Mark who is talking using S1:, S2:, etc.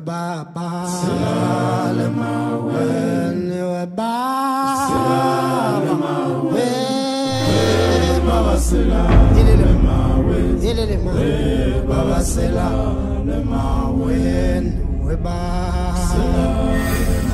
S1: Baba Selah, the Mawin, we're back. Selah, the Mawin, we're back. Selah, the Mawin.